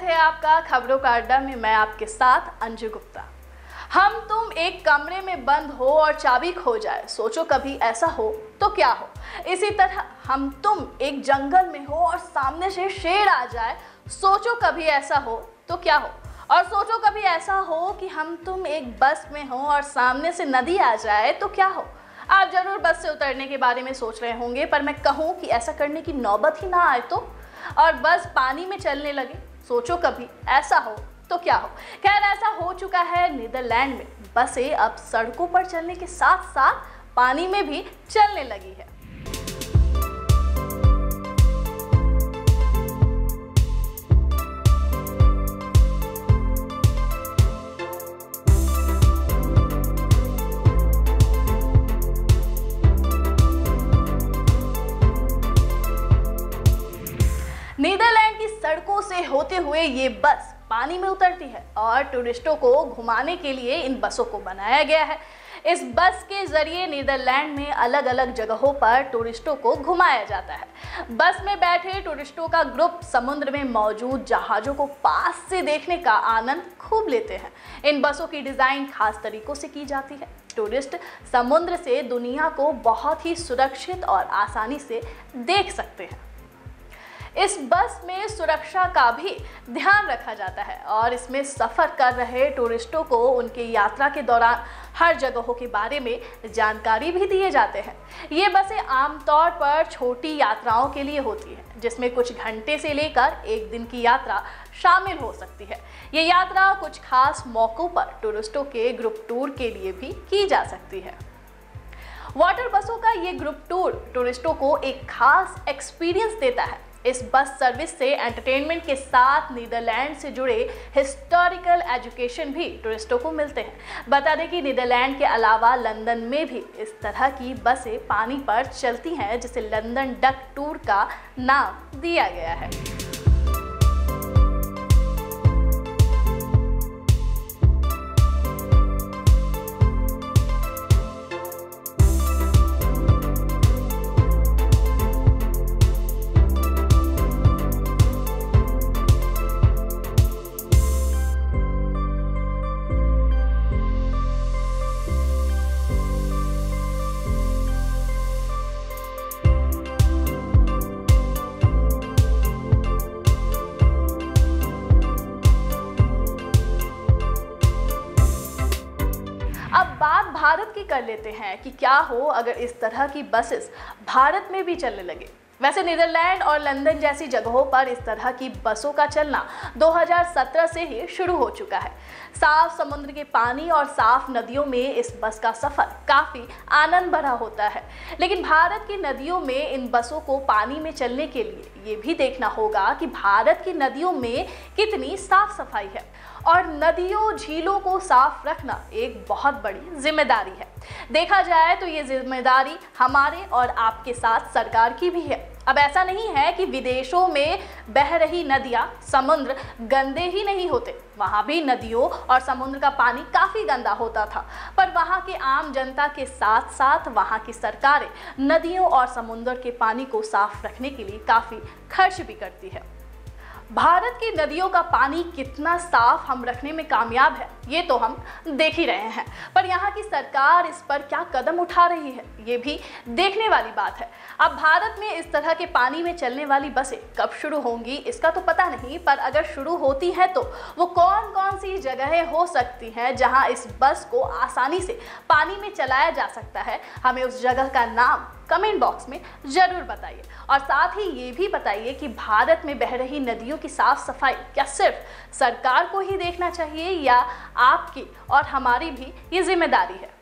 स्वागत है आपका खबरों का अड्डा में मैं आपके साथ अंजू गुप्ता। हम तुम एक कमरे में बंद हो और चाबी खो जाए, सोचो कभी ऐसा हो तो क्या हो? इसी तरह हम तुम एक जंगल में हो और सामने से शेर आ जाए, सोचो कभी ऐसा हो तो क्या हो? और सोचो कभी ऐसा हो कि हम तुम एक बस में हो और सामने से नदी आ जाए तो क्या हो? आप ज़रूर बस से उतरने के बारे में सोच रहे होंगे, पर मैं कहूँ कि ऐसा करने की नौबत ही ना आए तो? और बस पानी में चलने लगे सोचो कभी, ऐसा हो तो क्या हो? खैर, ऐसा हो चुका है नीदरलैंड में। बसें अब सड़कों पर चलने के साथ साथ पानी में भी चलने लगी है। हुए ये बस पानी में उतरती है और टूरिस्टों को घुमाने के लिए इन बसों को बनाया गया है। इस बस के ज़रिए नीदरलैंड में अलग अलग जगहों पर टूरिस्टों को घुमाया जाता है। बस में बैठे टूरिस्टों का ग्रुप समुद्र में मौजूद जहाज़ों को पास से देखने का आनंद खूब लेते हैं। इन बसों की डिज़ाइन खास तरीकों से की जाती है। टूरिस्ट समुद्र से दुनिया को बहुत ही सुरक्षित और आसानी से देख सकते हैं। इस बस में सुरक्षा का भी ध्यान रखा जाता है और इसमें सफ़र कर रहे टूरिस्टों को उनके यात्रा के दौरान हर जगहों के बारे में जानकारी भी दिए जाते हैं। ये बसें आमतौर पर छोटी यात्राओं के लिए होती हैं, जिसमें कुछ घंटे से लेकर एक दिन की यात्रा शामिल हो सकती है। ये यात्रा कुछ खास मौक़ों पर टूरिस्टों के ग्रुप टूर के लिए भी की जा सकती है। वाटर बसों का ये ग्रुप टूर टूरिस्टों को एक खास एक्सपीरियंस देता है। इस बस सर्विस से एंटरटेनमेंट के साथ नीदरलैंड से जुड़े हिस्टोरिकल एजुकेशन भी टूरिस्टों को मिलते हैं। बता दें कि नीदरलैंड के अलावा लंदन में भी इस तरह की बसें पानी पर चलती हैं, जिसे लंदन डक टूर का नाम दिया गया है। कर लेते हैं कि क्या हो अगर इस तरह की बसेस भारत में भी चलने लगे। वैसे नीदरलैंड और लंदन जैसी जगहों पर इस तरह की बसों का चलना 2017 से ही शुरू हो चुका है। साफ़ समुद्र के पानी और साफ़ नदियों में इस बस का सफ़र काफ़ी आनंद भरा होता है। लेकिन भारत की नदियों में इन बसों को पानी में चलने के लिए ये भी देखना होगा कि भारत की नदियों में कितनी साफ़ सफ़ाई है। और नदियों, झीलों को साफ़ रखना एक बहुत बड़ी ज़िम्मेदारी है। देखा जाए तो ये ज़िम्मेदारी हमारे और आपके साथ सरकार की भी है। अब ऐसा नहीं है कि विदेशों में बह रही नदियाँ समुद्र गंदे ही नहीं होते। वहाँ भी नदियों और समुद्र का पानी काफ़ी गंदा होता था। पर वहाँ के आम जनता के साथ साथ वहाँ की सरकारें नदियों और समुद्र के पानी को साफ़ रखने के लिए काफ़ी खर्च भी करती है। भारत की नदियों का पानी कितना साफ़ हम रखने में कामयाब है, ये तो हम देख ही रहे हैं। पर यहाँ की सरकार इस पर क्या कदम उठा रही है, ये भी देखने वाली बात है। अब भारत में इस तरह के पानी में चलने वाली बसें कब शुरू होंगी, इसका तो पता नहीं, पर अगर शुरू होती हैं तो वो कौन कौन सी जगहें हो सकती हैं जहाँ इस बस को आसानी से पानी में चलाया जा सकता है। हमें उस जगह का नाम कमेंट बॉक्स में ज़रूर बताइए। और साथ ही ये भी बताइए कि भारत में बह रही नदियों की साफ़ सफ़ाई क्या सिर्फ़ सरकार को ही देखना चाहिए या आपकी और हमारी भी ये ज़िम्मेदारी है?